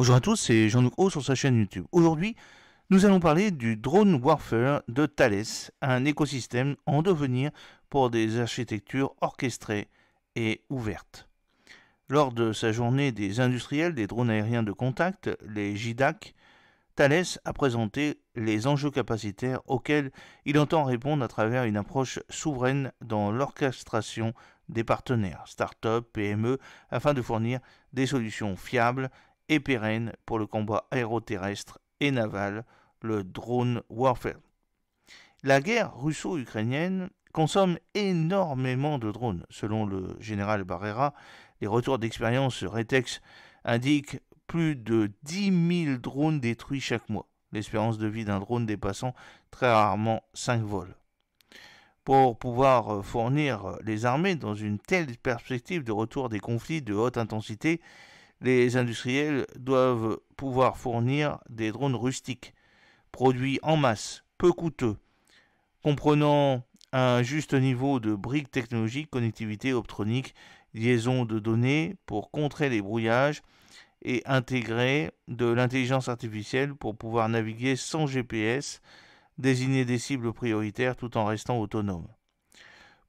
Bonjour à tous, c'est Jean-Luc Haut sur sa chaîne YouTube. Aujourd'hui, nous allons parler du drone warfare de Thales, un écosystème en devenir pour des architectures orchestrées et ouvertes. Lors de sa journée des industriels des drones aériens de contact, les JDAC, Thales a présenté les enjeux capacitaires auxquels il entend répondre à travers une approche souveraine dans l'orchestration des partenaires, start-up, PME, afin de fournir des solutions fiables et pérennes pour le combat aéroterrestre et naval, le drone warfare. La guerre russo-ukrainienne consomme énormément de drones. Selon le général Barrera, les retours d'expérience Retex indiquent plus de 10 000 drones détruits chaque mois, l'espérance de vie d'un drone dépassant très rarement 5 vols. Pour pouvoir fournir les armées dans une telle perspective de retour des conflits de haute intensité, les industriels doivent pouvoir fournir des drones rustiques, produits en masse, peu coûteux, comprenant un juste niveau de briques technologiques, connectivité optronique, liaison de données pour contrer les brouillages et intégrer de l'intelligence artificielle pour pouvoir naviguer sans GPS, désigner des cibles prioritaires tout en restant autonome.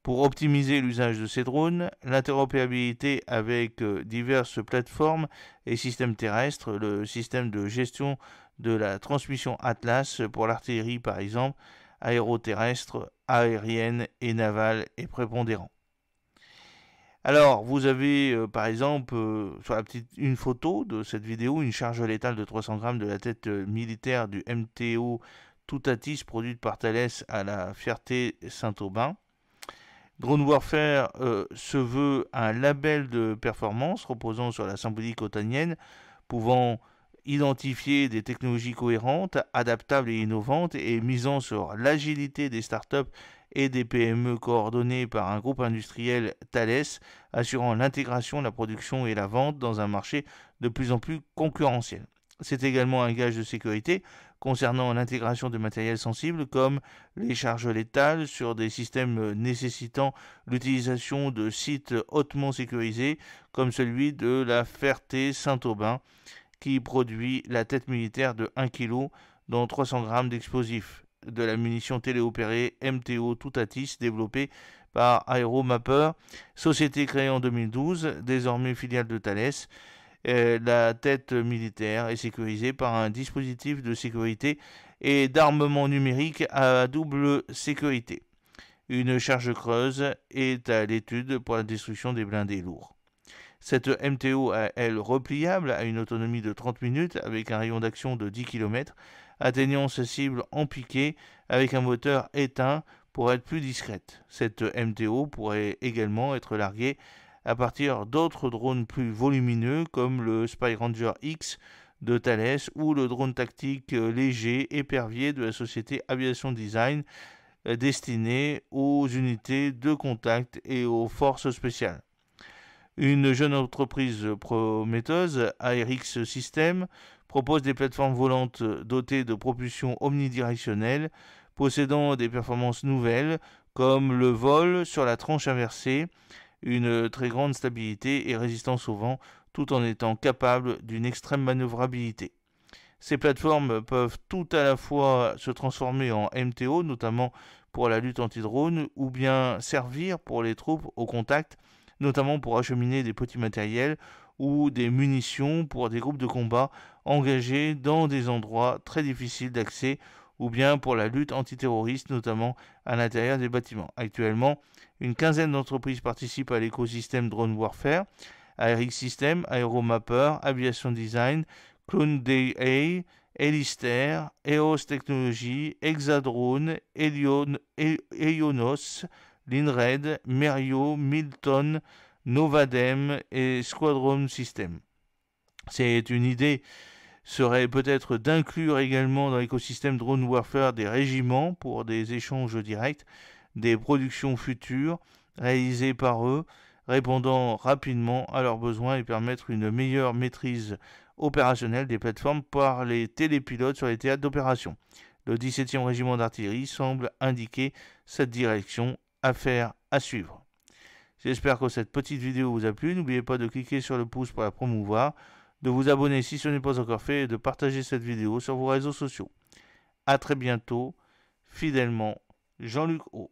Pour optimiser l'usage de ces drones, l'interopérabilité avec euh, diverses plateformes et systèmes terrestres, le système de gestion de la transmission Atlas pour l'artillerie par exemple, aéroterrestre, aérienne et navale est prépondérant. Alors, vous avez euh, par exemple euh, sur la petite une photo de cette vidéo une charge létale de 300 grammes de la tête militaire du MTO Toutatis produite par Thales à la Fierté Saint-Aubin. Drone Warfare euh, se veut un label de performance reposant sur la symbolique otanienne, pouvant identifier des technologies cohérentes, adaptables et innovantes et misant sur l'agilité des startups et des PME coordonnées par un groupe industriel Thales, assurant l'intégration, la production et la vente dans un marché de plus en plus concurrentiel. C'est également un gage de sécurité concernant l'intégration de matériel sensible comme les charges létales sur des systèmes nécessitant l'utilisation de sites hautement sécurisés comme celui de la Ferté-Saint-Aubin qui produit la tête militaire de 1 kg dont 300 g d'explosifs. De la munition téléopérée MTO Toutatis développée par Aeromapper, société créée en 2012, désormais filiale de Thales, euh, la tête militaire est sécurisée par un dispositif de sécurité et d'armement numérique à double sécurité. Une charge creuse est à l'étude pour la destruction des blindés lourds. Cette MTO, elle, repliable, a une autonomie de 30 minutes avec un rayon d'action de 10 km, atteignant sa cible en piqué avec un moteur éteint pour être plus discrète. Cette MTO pourrait également être larguée à partir d'autres drones plus volumineux comme le Spy Ranger X de Thales ou le drone tactique euh, léger épervier de la société Aviation Design euh, destiné aux unités de contact et aux forces spéciales. Une jeune entreprise prometteuse, ARX System, propose des plateformes volantes dotées de propulsion omnidirectionnelle, possédant des performances nouvelles comme le vol sur la tranche inversée, une très grande stabilité et résistance au vent, tout en étant capable d'une extrême manœuvrabilité. Ces plateformes peuvent tout à la fois se transformer en MTO, notamment pour la lutte anti-drone, ou bien servir pour les troupes au contact, notamment pour acheminer des petits matériels ou des munitions pour des groupes de combat engagés dans des endroits très difficiles d'accès ou bien pour la lutte antiterroriste, notamment à l'intérieur des bâtiments. Actuellement, une quinzaine d'entreprises participent à l'écosystème Drone Warfare, ARX System, Aeromapper, Aviation Design, Clone DA, Elister, EOS Technologies, Hexadrone, Eionos, Linred, Merio, Milton, Novadem et Squadron System. C'est une idée serait peut-être d'inclure également dans l'écosystème Drone Warfare des régiments pour des échanges directs, des productions futures réalisées par eux, répondant rapidement à leurs besoins et permettre une meilleure maîtrise opérationnelle des plateformes par les télépilotes sur les théâtres d'opération. Le 17e régiment d'artillerie semble indiquer cette direction. Affaire à suivre. J'espère que cette petite vidéo vous a plu. N'oubliez pas de cliquer sur le pouce pour la promouvoir de vous abonner si ce n'est pas encore fait et de partager cette vidéo sur vos réseaux sociaux. A très bientôt, fidèlement, Jean-Luc O.